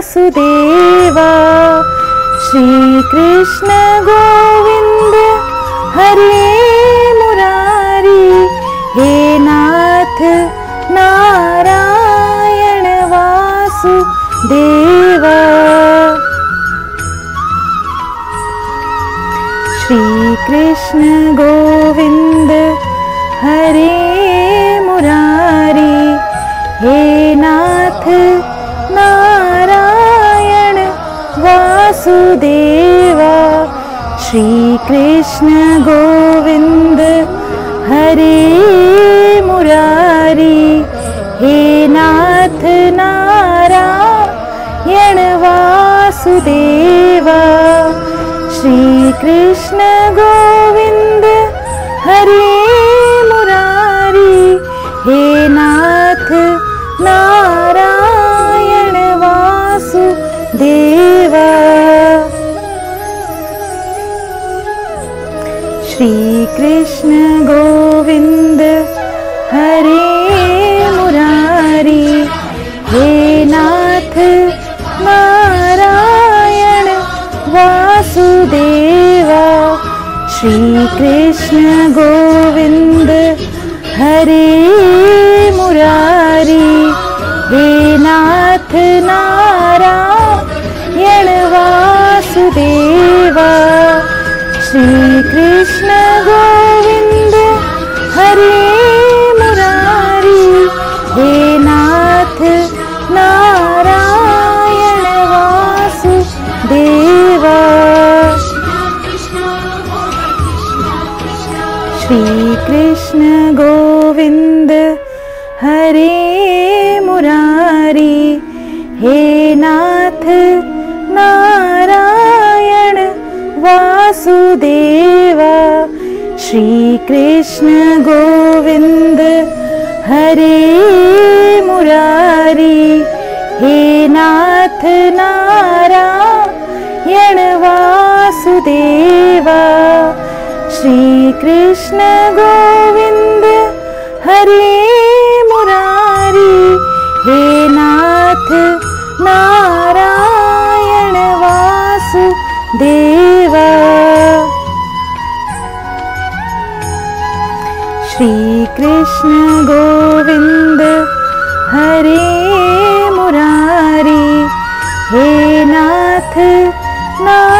वासुदेवा। श्रीकृष्ण गोविन्द हरे मुरारी हे नाथ नारायण वासुदेवा। श्रीकृष्ण गोविन्द हरे वासुदेवा श्रीकृष्ण गोविन्द हरे मुरारी हे नाथ नारायण वासुदेवा श्रीकृष्ण गोविन्द श्रीकृष्ण गोविन्द हरे मुरारी हे नाथ नारायण वासुदेवा श्रीकृष्ण गोविन्द श्रीकृष्ण गोविन्द हरे मुरारी हे नाथ नारायण वासुदेवा। श्रीकृष्ण गोविन्द हरे मुरारी हे नाथ नारायण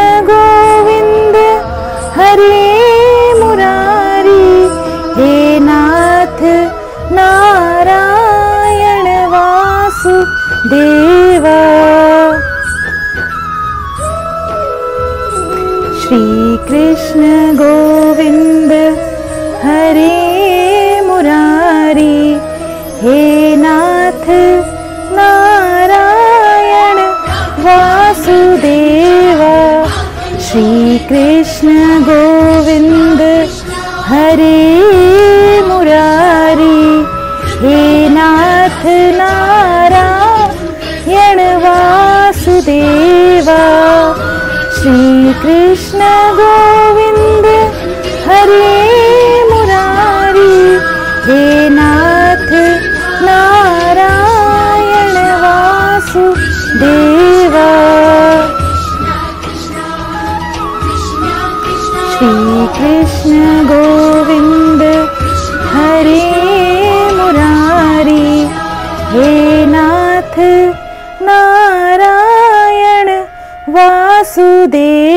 श्रीकृष्ण गोविन्द हरे मुरारी हे नाथ नारायण वासुदेवा श्रीकृष्ण गोविन्द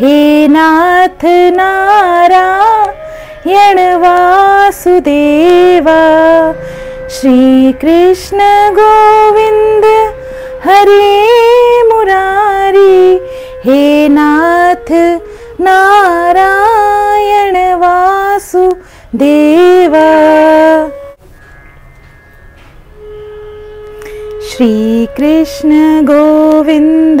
हे नाथ नारायण वासुदेवा श्रीकृष्ण गोविन्द हरे मुरारी हे नाथ नारायण वासुदेवा। श्रीकृष्ण गोविन्द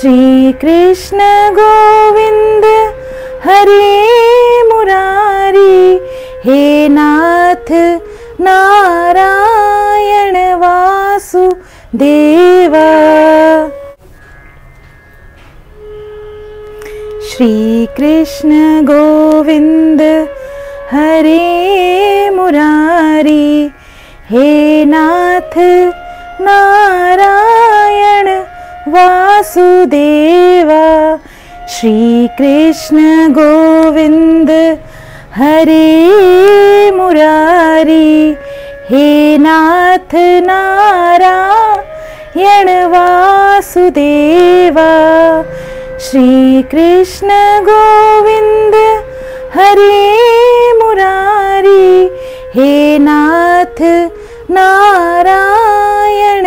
श्रीकृष्ण गोविन्द हरे मुरारी हे नाथ नारायण वासुदेवा। श्रीकृष्ण गोविन्द हरे मुरारी हे नाथ नारायण वासुदेवा श्रीकृष्ण गोविन्द हरे मुरारी हे नाथ नारायण वासुदेवा श्रीकृष्ण गोविन्द हरे मुरारी हे नाथ नारायण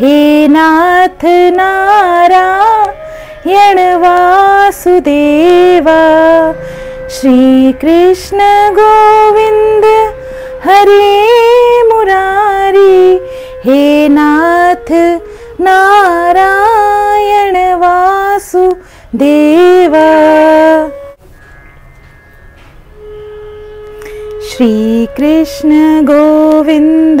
हे नाथ नारायण वासुदेवा श्रीकृष्ण गोविन्द हरे मुरारी हे नाथ नारायण वासुदेवा। श्रीकृष्ण गोविन्द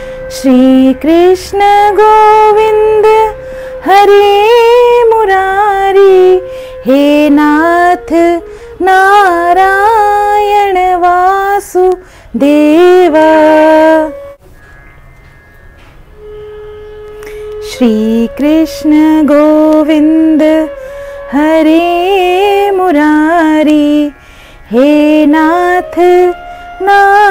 श्रीकृष्ण गोविन्द हरे मुरारी हे नाथ नारायण वासुदेवा श्रीकृष्ण गोविन्द हरे मुरारी हे नाथ नारायण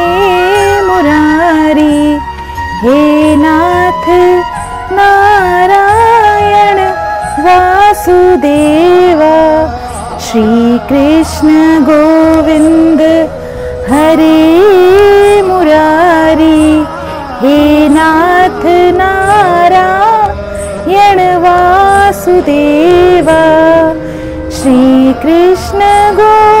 श्रीकृष्ण गोविन्द हरे मुरारी हे नाथ नारायण वासुदेव श्रीकृष्ण गोविन्द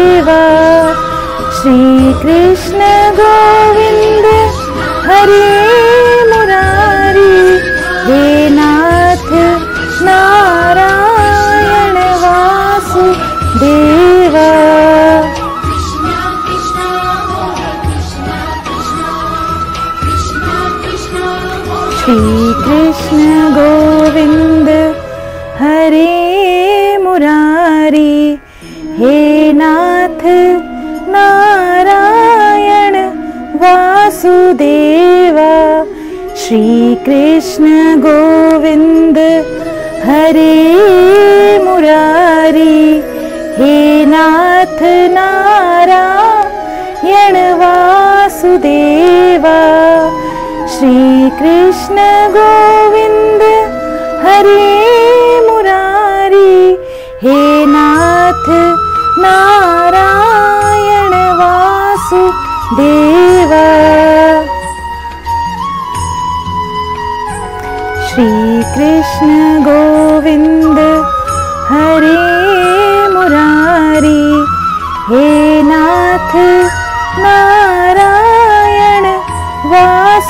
श्रीकृष्ण गोविन्द हरे श्रीकृष्ण गोविन्द हरे मुरारी हे नाथ नारायण वासुदेव श्रीकृष्ण गोविन्द हरे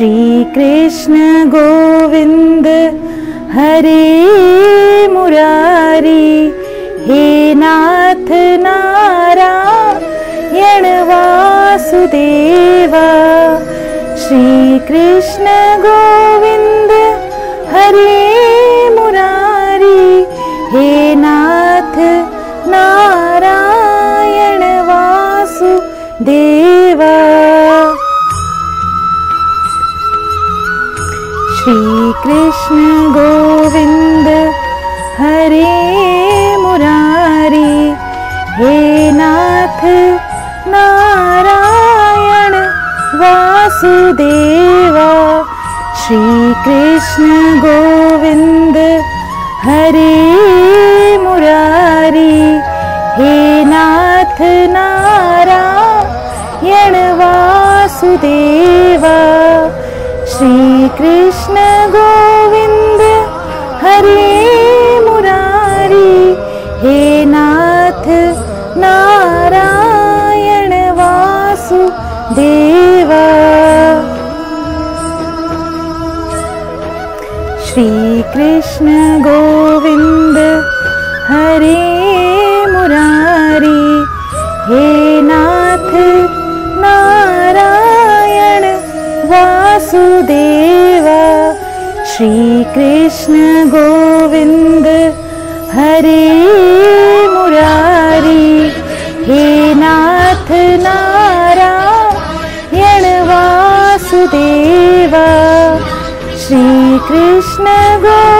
श्रीकृष्ण गोविन्द हरे मुरारी हे नाथ नारायण वासुदेव श्रीकृष्ण गोविन्द हरे कृष्ण गोविन्द हरे मुरारी हे नाथ नारायण वासुदेवा श्रीकृष्ण गोविन्द हरे मुरारी हे नाथ नारायण वासुदेवा श्रीकृष्ण गोविन्द हरे मुरारी हे नाथ नारायण वासुदेवा श्रीकृष्ण गोविन्द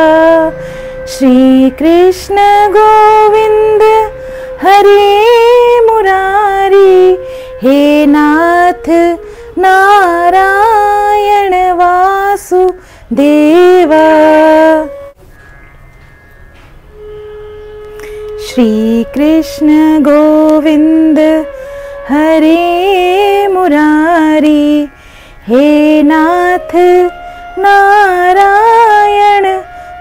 श्रीकृष्ण गोविन्द हरे मुरारी हे नाथ नारायण वासुदेवा। श्रीकृष्ण गोविन्द हरे मुरारी हे नाथ नारायण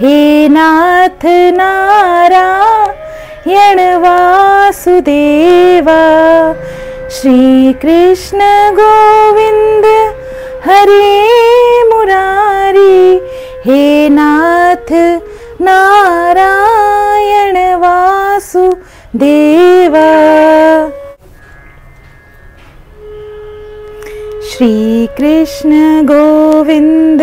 हे नाथ नारायण वासुदेवा श्रीकृष्ण गोविन्द हरे मुरारी हे नाथ नारायण वासुदेवा। श्रीकृष्ण गोविन्द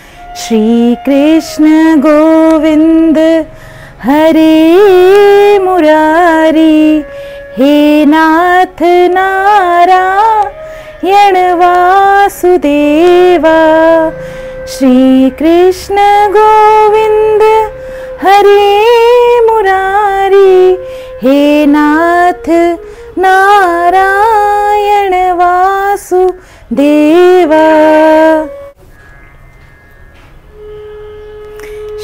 श्रीकृष्ण गोविन्द हरे मुरारी हे नाथ नारायण वासुदेवा श्रीकृष्ण गोविन्द हरे मुरारी हे नाथ नारायण वासुदेवा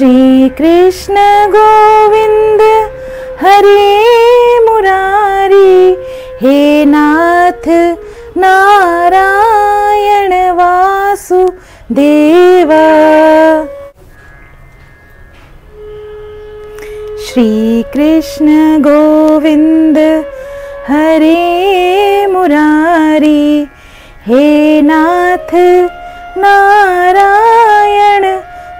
श्रीकृष्ण गोविन्द हरे मुरारी हे नाथ नारायण वासुदेवा। श्रीकृष्ण गोविन्द हरे मुरारी हे नाथ नारायण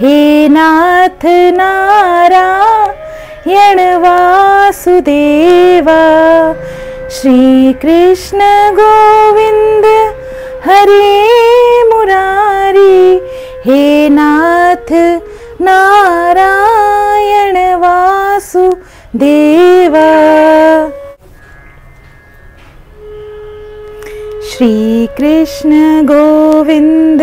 हे नाथ नारायण वासुदेवा श्रीकृष्ण गोविन्द हरे मुरारी हे नाथ नारायण वासुदेवा। श्रीकृष्ण गोविन्द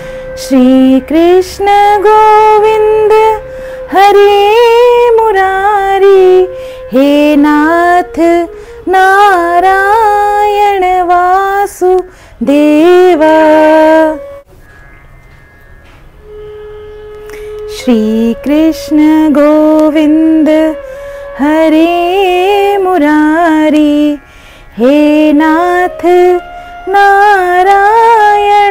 श्रीकृष्ण गोविन्द हरे मुरारी हे नाथ नारायण वासुदेवा। श्रीकृष्ण गोविन्द हरे मुरारी हे नाथ नारायण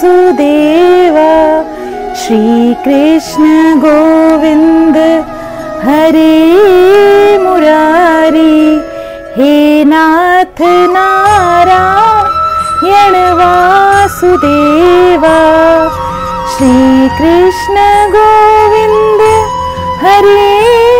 वासुदेवा। श्रीकृष्ण गोविन्द हरे मुरारी। हे नाथ नारायण वासुदेवा। श्रीकृष्ण गोविन्द हरे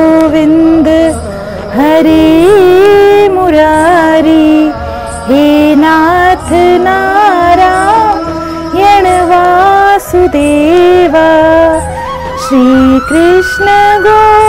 गोविन्द हरे